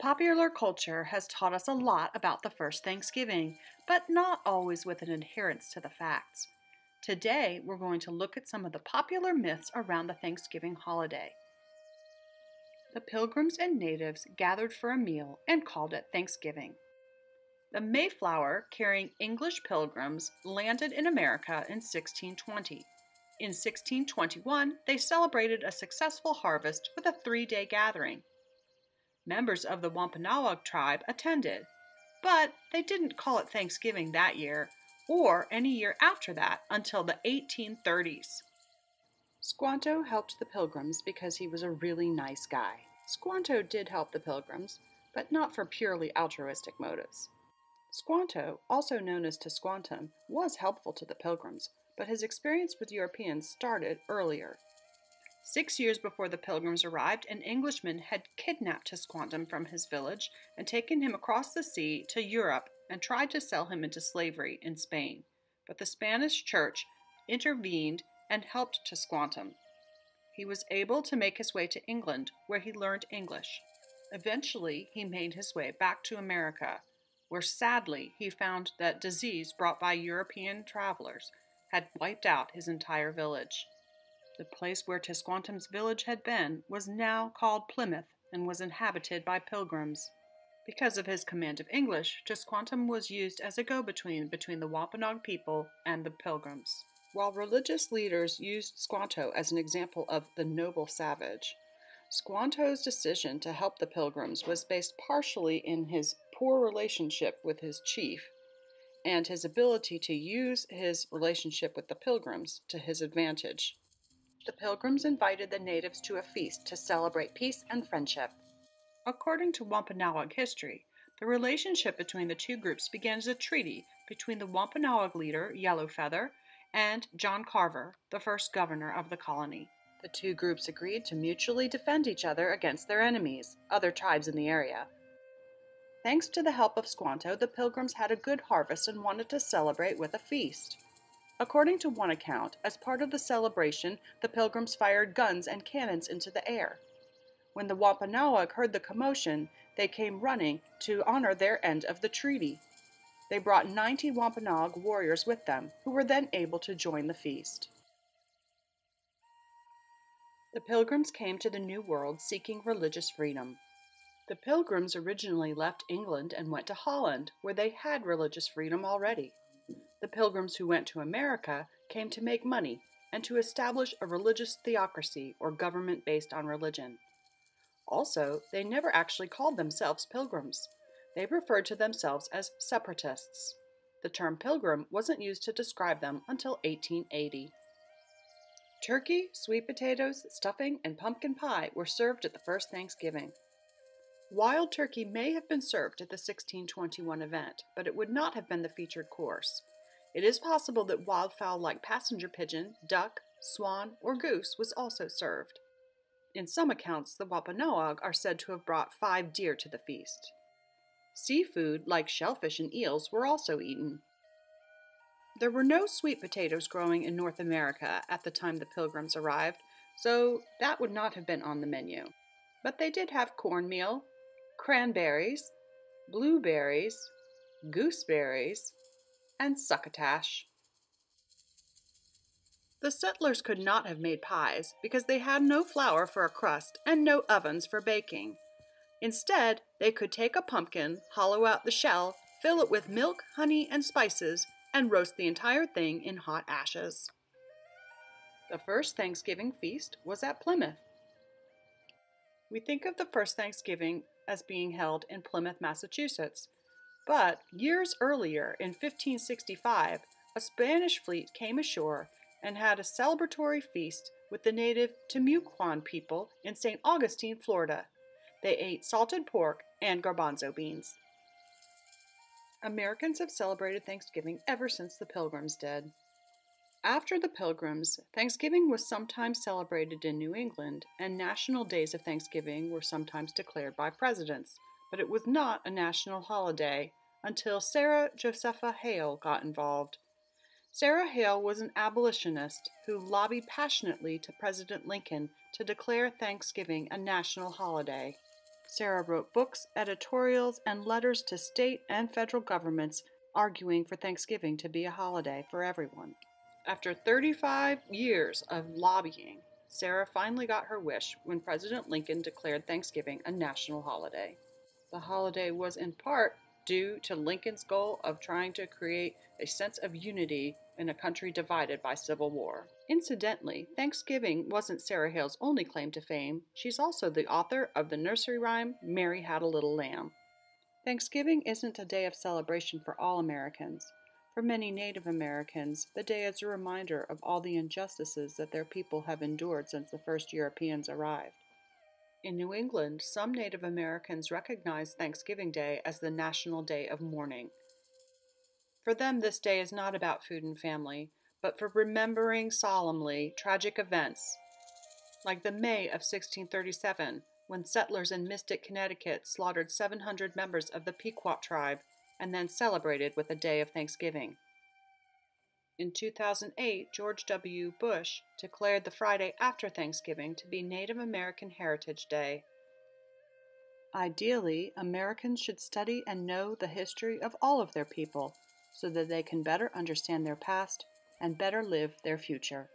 Popular culture has taught us a lot about the first Thanksgiving, but not always with an adherence to the facts. Today, we're going to look at some of the popular myths around the Thanksgiving holiday. The pilgrims and natives gathered for a meal and called it Thanksgiving. The Mayflower, carrying English pilgrims, landed in America in 1620. In 1621, they celebrated a successful harvest with a three day gathering members of the Wampanoag tribe attended, but they didn't call it Thanksgiving that year or any year after that until the 1830s. Squanto helped the pilgrims because he was a really nice guy. Squanto did help the pilgrims, but not for purely altruistic motives. Squanto, also known as Tisquantum, was helpful to the pilgrims, but his experience with Europeans started earlier. Six years before the pilgrims arrived, an Englishman had kidnapped Tisquantum from his village and taken him across the sea to Europe and tried to sell him into slavery in Spain. But the Spanish church intervened and helped Tisquantum. He was able to make his way to England, where he learned English. Eventually, he made his way back to America, where sadly he found that disease brought by European travelers had wiped out his entire village. The place where Tisquantum's village had been was now called Plymouth and was inhabited by pilgrims. Because of his command of English, Tisquantum was used as a go between between the Wampanoag people and the pilgrims. While religious leaders used Squanto as an example of the noble savage, Squanto's decision to help the pilgrims was based partially in his poor relationship with his chief and his ability to use his relationship with the pilgrims to his advantage the pilgrims invited the natives to a feast to celebrate peace and friendship. According to Wampanoag history, the relationship between the two groups began as a treaty between the Wampanoag leader, Yellow Feather, and John Carver, the first governor of the colony. The two groups agreed to mutually defend each other against their enemies, other tribes in the area. Thanks to the help of Squanto, the pilgrims had a good harvest and wanted to celebrate with a feast. According to one account, as part of the celebration, the pilgrims fired guns and cannons into the air. When the Wampanoag heard the commotion, they came running to honor their end of the treaty. They brought 90 Wampanoag warriors with them, who were then able to join the feast. The pilgrims came to the New World seeking religious freedom. The pilgrims originally left England and went to Holland, where they had religious freedom already. The pilgrims who went to America came to make money and to establish a religious theocracy or government based on religion. Also, they never actually called themselves pilgrims. They referred to themselves as separatists. The term pilgrim wasn't used to describe them until 1880. Turkey, sweet potatoes, stuffing, and pumpkin pie were served at the first Thanksgiving. Wild turkey may have been served at the 1621 event, but it would not have been the featured course. It is possible that wildfowl like passenger pigeon, duck, swan, or goose was also served. In some accounts, the Wampanoag are said to have brought five deer to the feast. Seafood, like shellfish and eels, were also eaten. There were no sweet potatoes growing in North America at the time the pilgrims arrived, so that would not have been on the menu. But they did have cornmeal, cranberries, blueberries, gooseberries, and succotash. The settlers could not have made pies because they had no flour for a crust and no ovens for baking. Instead, they could take a pumpkin, hollow out the shell, fill it with milk, honey, and spices, and roast the entire thing in hot ashes. The first Thanksgiving feast was at Plymouth. We think of the first Thanksgiving as being held in Plymouth, Massachusetts. But years earlier, in 1565, a Spanish fleet came ashore and had a celebratory feast with the native Timucuan people in St. Augustine, Florida. They ate salted pork and garbanzo beans. Americans have celebrated Thanksgiving ever since the Pilgrims did. After the Pilgrims, Thanksgiving was sometimes celebrated in New England, and national days of Thanksgiving were sometimes declared by presidents, but it was not a national holiday until Sarah Josepha Hale got involved. Sarah Hale was an abolitionist who lobbied passionately to President Lincoln to declare Thanksgiving a national holiday. Sarah wrote books, editorials, and letters to state and federal governments arguing for Thanksgiving to be a holiday for everyone. After 35 years of lobbying, Sarah finally got her wish when President Lincoln declared Thanksgiving a national holiday. The holiday was in part due to Lincoln's goal of trying to create a sense of unity in a country divided by civil war. Incidentally, Thanksgiving wasn't Sarah Hale's only claim to fame. She's also the author of the nursery rhyme Mary Had a Little Lamb. Thanksgiving isn't a day of celebration for all Americans. For many Native Americans, the day is a reminder of all the injustices that their people have endured since the first Europeans arrived. In New England, some Native Americans recognize Thanksgiving Day as the National Day of Mourning. For them, this day is not about food and family, but for remembering solemnly tragic events like the May of 1637, when settlers in Mystic, Connecticut slaughtered 700 members of the Pequot tribe and then celebrated with a day of Thanksgiving. In 2008, George W. Bush declared the Friday after Thanksgiving to be Native American Heritage Day. Ideally, Americans should study and know the history of all of their people so that they can better understand their past and better live their future.